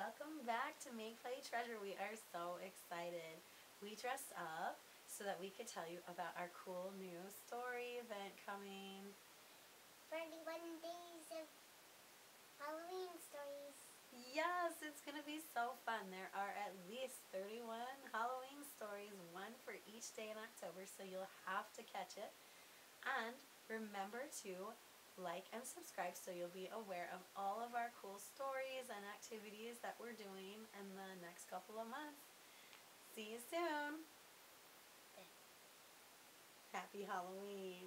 welcome back to Make Play Treasure. We are so excited. We dressed up so that we could tell you about our cool new story event coming. 31 days of Halloween stories. Yes, it's going to be so fun. There are at least 31 Halloween stories, one for each day in October, so you'll have to catch it. And remember to like and subscribe so you'll be aware of all of our cool stories and activities that we're doing in the next couple of months. See you soon. Happy Halloween.